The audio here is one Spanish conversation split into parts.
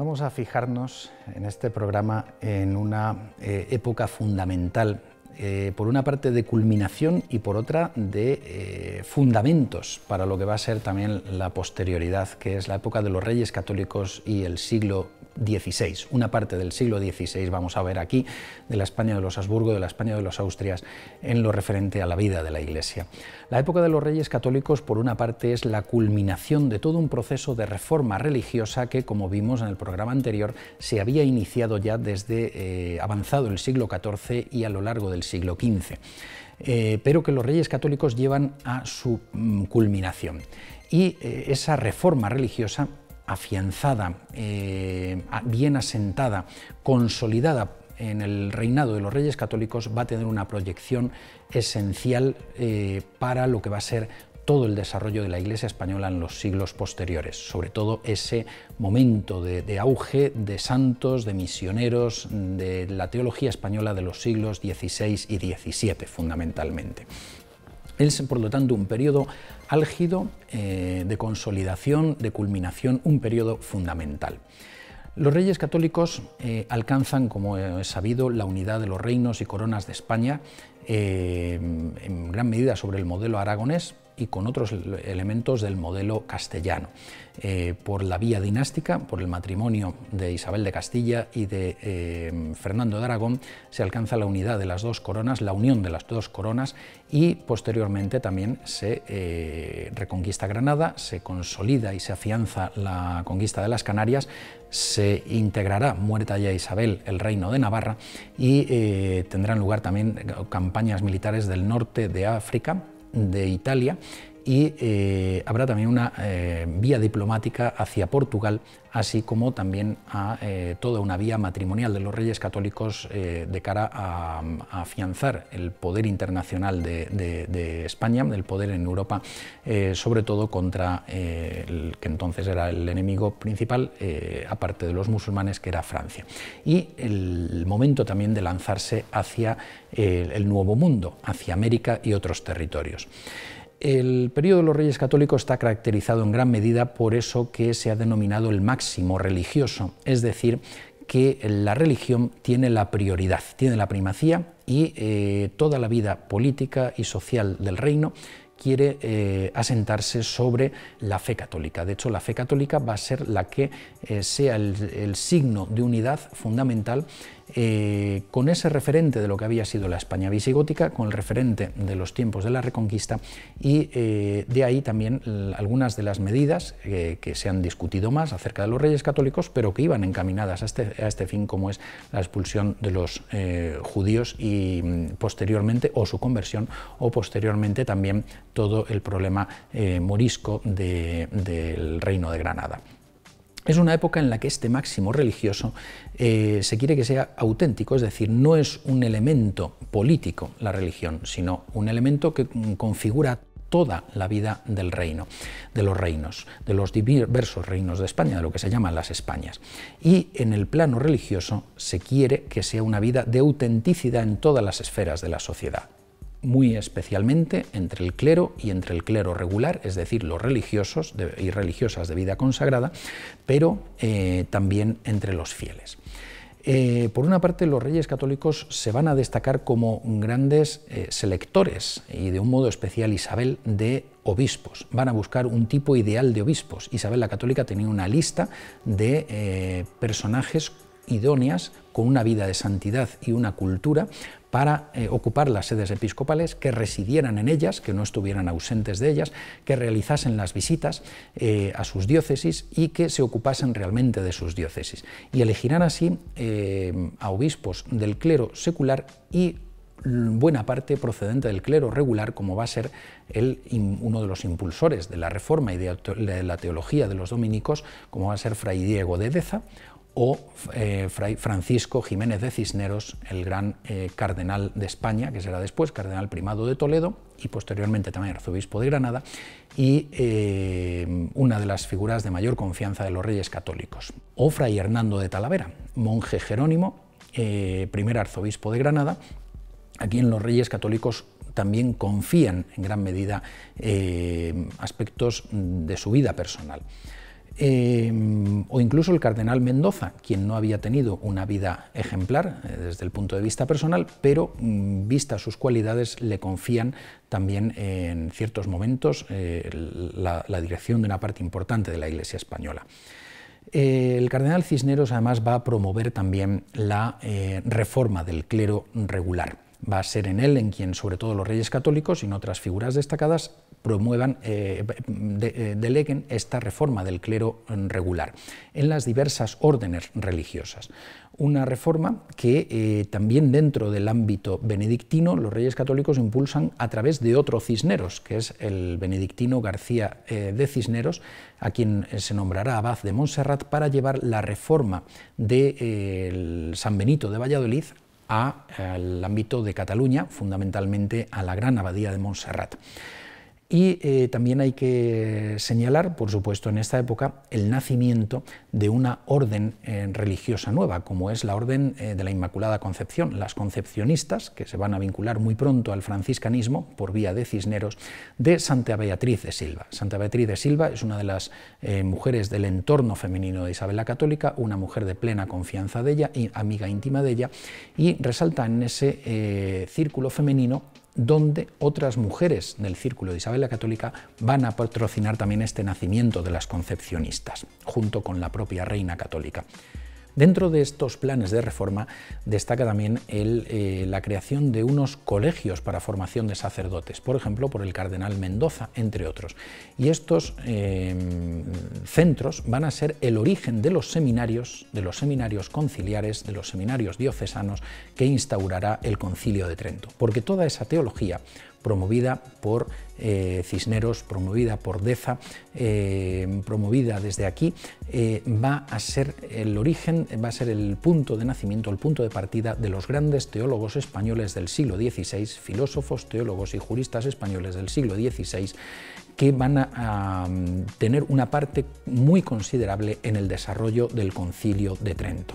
Vamos a fijarnos en este programa en una eh, época fundamental, eh, por una parte de culminación y por otra de eh, fundamentos para lo que va a ser también la posterioridad, que es la época de los reyes católicos y el siglo XVI. Una parte del siglo XVI vamos a ver aquí, de la España de los Habsburgo, de la España de los Austrias, en lo referente a la vida de la Iglesia. La época de los reyes católicos, por una parte, es la culminación de todo un proceso de reforma religiosa que, como vimos en el programa anterior, se había iniciado ya desde eh, avanzado el siglo XIV y a lo largo del siglo XV. Eh, pero que los reyes católicos llevan a su mm, culminación. Y eh, esa reforma religiosa afianzada, eh, bien asentada, consolidada en el reinado de los reyes católicos, va a tener una proyección esencial eh, para lo que va a ser todo el desarrollo de la Iglesia española en los siglos posteriores, sobre todo ese momento de, auge de santos, de misioneros, de la teología española de los siglos XVI y XVII fundamentalmente. Es, por lo tanto, un periodo álgido eh, de consolidación, de culminación, un periodo fundamental. Los reyes católicos eh, alcanzan, como es sabido, la unidad de los reinos y coronas de España, eh, en gran medida sobre el modelo aragonés, y con otros elementos del modelo castellano. Eh, por la vía dinástica, por el matrimonio de Isabel de Castilla y de eh, Fernando de Aragón, se alcanza la unidad de las dos coronas, la unión de las dos coronas y posteriormente también se eh, reconquista Granada, se consolida y se afianza la conquista de las Canarias, se integrará, muerta ya Isabel, el reino de Navarra y tendrán lugar también campañas militares del norte de África, de Italia y eh, habrá también una eh, vía diplomática hacia Portugal, así como también a eh, toda una vía matrimonial de los reyes católicos de cara a, afianzar el poder internacional de, España, del poder en Europa, sobre todo contra el que entonces era el enemigo principal, aparte de los musulmanes, que era Francia. Y el momento también de lanzarse hacia el Nuevo Mundo, hacia América y otros territorios. El periodo de los Reyes Católicos está caracterizado en gran medida por eso que se ha denominado el máximo religioso, es decir, que la religión tiene la prioridad, tiene la primacía y eh, toda la vida política y social del reino quiere eh, asentarse sobre la fe católica. De hecho, la fe católica va a ser la que eh, sea el, signo de unidad fundamental eh, con ese referente de lo que había sido la España visigótica, con el referente de los tiempos de la Reconquista y de ahí también algunas de las medidas que se han discutido más acerca de los reyes católicos, pero que iban encaminadas a este, este fin, como es la expulsión de los judíos y mm, posteriormente, o su conversión, o posteriormente también todo el problema eh, morisco del reino de Granada. Es una época en la que este máximo religioso eh, se quiere que sea auténtico, es decir, no es un elemento político la religión, sino un elemento que configura toda la vida del reino, de los reinos, de los diversos reinos de España, de lo que se llaman las Españas. Y en el plano religioso se quiere que sea una vida de autenticidad en todas las esferas de la sociedad muy especialmente entre el clero y entre el clero regular, es decir, los religiosos y religiosas de vida consagrada, pero eh, también entre los fieles. Eh, por una parte, los reyes católicos se van a destacar como grandes eh, selectores, y de un modo especial Isabel, de obispos. Van a buscar un tipo ideal de obispos. Isabel la Católica tenía una lista de personajes idóneas con una vida de santidad y una cultura para eh, ocupar las sedes episcopales, que residieran en ellas, que no estuvieran ausentes de ellas, que realizasen las visitas eh, a sus diócesis y que se ocupasen realmente de sus diócesis. Y elegirán así eh, a obispos del clero secular y buena parte procedente del clero regular, como va a ser el, uno de los impulsores de la reforma y de la teología de los dominicos, como va a ser Fray Diego de Deza, o eh, Fray Francisco Jiménez de Cisneros, el gran eh, cardenal de España, que será después cardenal primado de Toledo y posteriormente también arzobispo de Granada, y eh, una de las figuras de mayor confianza de los reyes católicos. O Fray Hernando de Talavera, monje jerónimo, primer arzobispo de Granada, a quien los reyes católicos también confían en gran medida aspectos de su vida personal. O incluso el cardenal Mendoza, quien no había tenido una vida ejemplar eh, desde el punto de vista personal, pero mm, vistas sus cualidades le confían también en ciertos momentos eh, la, dirección de una parte importante de la Iglesia española. el cardenal Cisneros además va a promover también la reforma del clero regular va a ser en él en quien sobre todo los reyes católicos y en otras figuras destacadas promuevan, eh, eh, deleguen esta reforma del clero regular en las diversas órdenes religiosas. Una reforma que eh, también dentro del ámbito benedictino los reyes católicos impulsan a través de otro Cisneros, que es el benedictino García de Cisneros, a quien se nombrará abad de Montserrat para llevar la reforma de San Benito de Valladolid al ámbito de Cataluña, fundamentalmente a la Gran Abadía de Montserrat. Y eh, también hay que señalar, por supuesto, en esta época, el nacimiento de una orden eh, religiosa nueva, como es la Orden eh, de la Inmaculada Concepción. Las concepcionistas, que se van a vincular muy pronto al franciscanismo por vía de Cisneros, de Santa Beatriz de Silva. Santa Beatriz de Silva es una de las mujeres del entorno femenino de Isabel la Católica, una mujer de plena confianza de ella y amiga íntima de ella, y resalta en ese círculo femenino donde otras mujeres del círculo de Isabel la Católica van a patrocinar también este nacimiento de las concepcionistas, junto con la propia reina católica. Dentro de estos planes de reforma destaca también eh, la creación de unos colegios para formación de sacerdotes, por ejemplo, por el cardenal Mendoza, entre otros. Y estos eh, centros van a ser el origen de los seminarios, de los seminarios conciliares, de los seminarios diocesanos que instaurará el Concilio de Trento, porque toda esa teología promovida por eh, Cisneros, promovida por Deza, eh, promovida desde aquí, eh, va a ser el origen, va a ser el punto de nacimiento, el punto de partida de los grandes teólogos españoles del siglo XVI, filósofos, teólogos y juristas españoles del siglo XVI, que van a, tener una parte muy considerable en el desarrollo del concilio de Trento.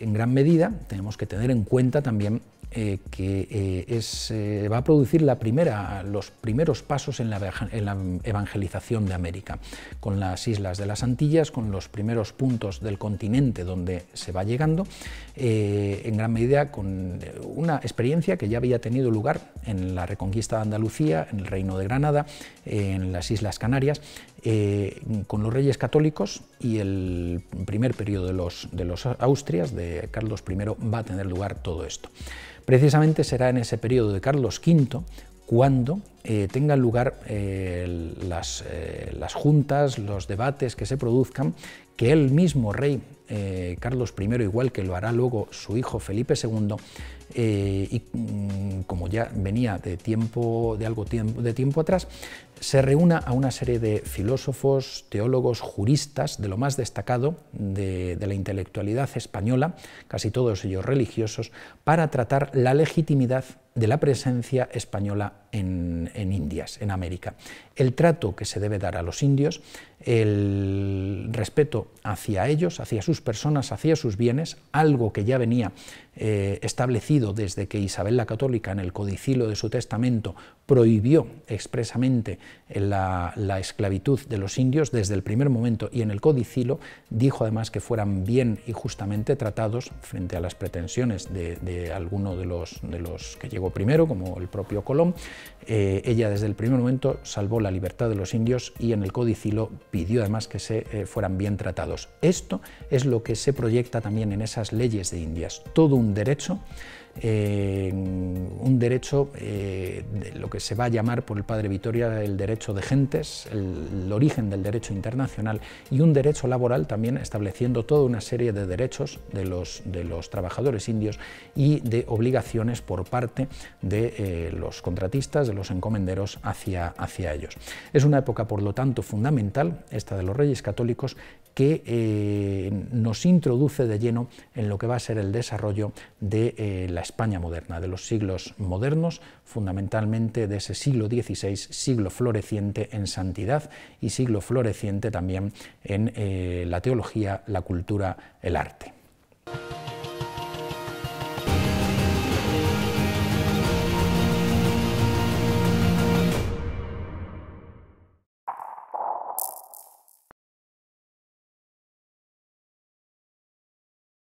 En gran medida tenemos que tener en cuenta también eh, que eh, va a producir la primera, los primeros pasos en la, evangelización de América, con las islas de las Antillas, con los primeros puntos del continente donde se va llegando, eh, en gran medida con una experiencia que ya había tenido lugar en la reconquista de Andalucía, en el Reino de Granada, en las Islas Canarias, con los reyes católicos y el primer periodo de los, de los Austrias, de Carlos I, va a tener lugar todo esto. Precisamente será en ese periodo de Carlos V cuando eh, tengan lugar eh, las, eh, las, juntas, los debates que se produzcan, que el mismo rey Carlos I, igual que lo hará luego su hijo Felipe II, y mm, como ya venía de tiempo de algo tiempo, de tiempo atrás, se reúna a una serie de filósofos, teólogos, juristas de lo más destacado de, la intelectualidad española, casi todos ellos religiosos, para tratar la legitimidad de la presencia española en, Indias, en América. El trato que se debe dar a los indios, el respeto hacia ellos, hacia sus personas, hacia sus bienes, algo que ya venía eh, establecido desde que Isabel la Católica en el codicilo de su testamento prohibió expresamente la, esclavitud de los indios desde el primer momento y en el codicilo dijo además que fueran bien y justamente tratados frente a las pretensiones de, alguno de los, de los que llegó primero, como el propio Colón. Eh, ella desde el primer momento salvó la libertad de los indios y en el codicilo pidió además que se eh, fueran bien tratados. Esto es lo que se proyecta también en esas leyes de Indias, todo un derecho un derecho, de lo que se va a llamar por el padre Vitoria el derecho de gentes, el, origen del derecho internacional y un derecho laboral también estableciendo toda una serie de derechos de los, de los trabajadores indios y de obligaciones por parte de los contratistas, de los encomenderos hacia, hacia ellos. Es una época, por lo tanto, fundamental, esta de los reyes católicos, que eh, nos introduce de lleno en lo que va a ser el desarrollo de eh, la España moderna, de los siglos modernos, fundamentalmente de ese siglo XVI, siglo floreciente en santidad y siglo floreciente también en eh, la teología, la cultura, el arte.